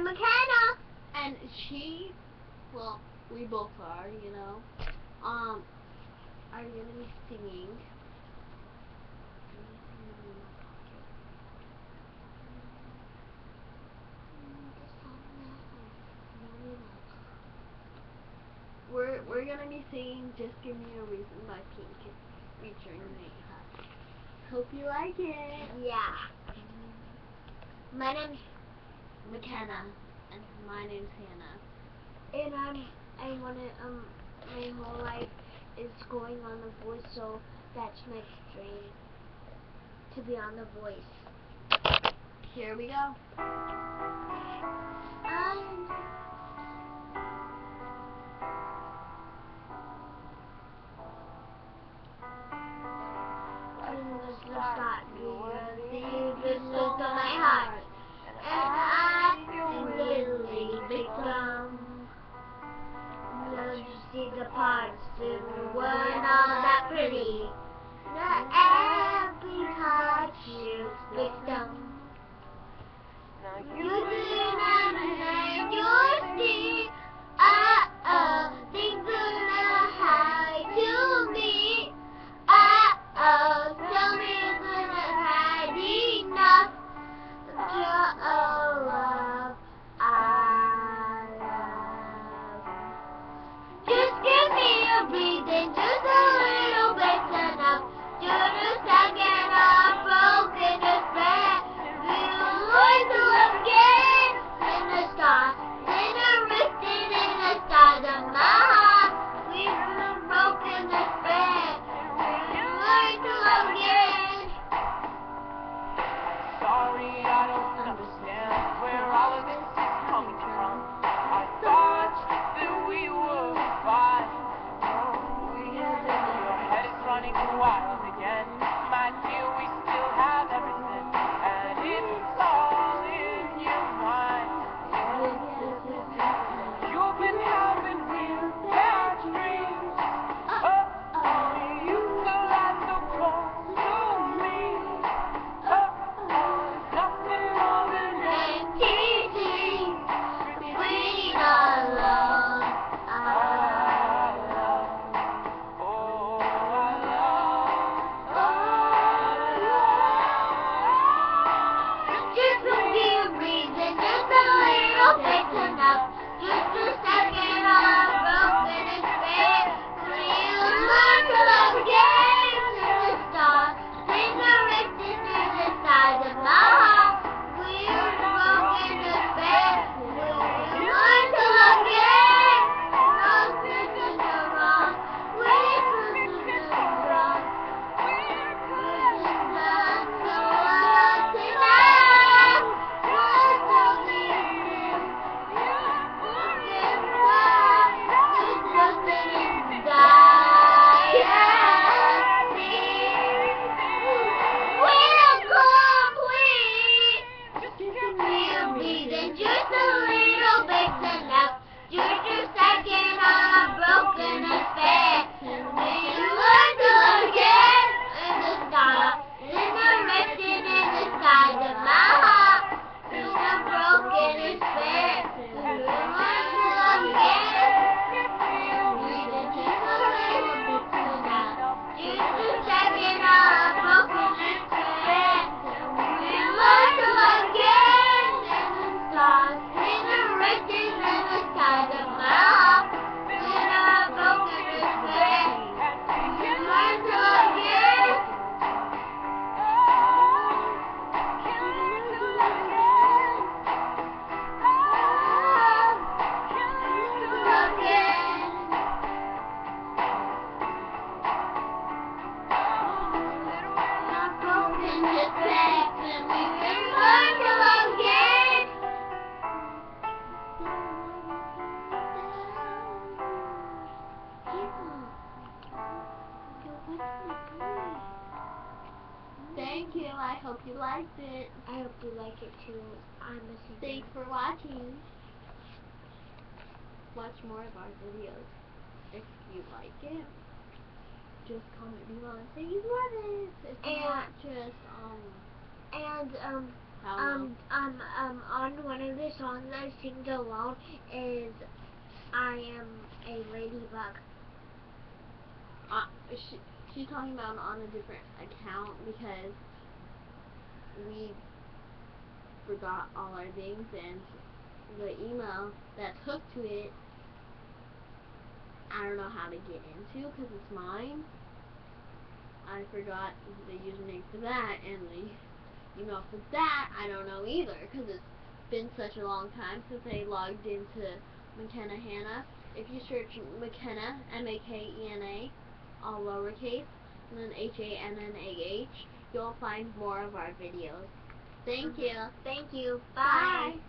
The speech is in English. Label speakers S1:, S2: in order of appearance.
S1: I'm Makena.
S2: And she, well, we both are, you know, um, are you going to be singing. We're we're gonna be singing "Just Give Me a Reason" by Pink, featuring Nate. Hope you like it.
S1: Yeah. My name's
S2: Makena, and my name's Hannah.
S1: and I'm I wanna um my whole life is going on the voice so that's my dream. To be on the voice.
S2: Here we go.
S1: Um I was the start the parts that weren't all that pretty? Not every heart you victim. You
S3: running wild again. My dear, we
S2: Thank you. I hope you liked it.
S1: I hope you like it too. I'm a singer.
S2: Thanks for watching. Watch more of our videos. If you like it, just comment below and say you love it. It's not just um
S1: And um,
S3: Um, um, um, on one of the songs I sing alone is I am a ladybug.
S2: uh, she, she's talking about on a different account because we forgot all our things and the email that's hooked to it I don't know how to get into because it's mine. I forgot the username for that and the email for that I don't know either because it's been such a long time since I logged into Makena Hannah. If you search Makena, M-A-K-E-N-A, all lowercase, and then H-A-N-N-A-H, you'll find more of our videos. Thank mm-hmm. you.
S3: Thank you.
S2: Bye.
S3: Bye.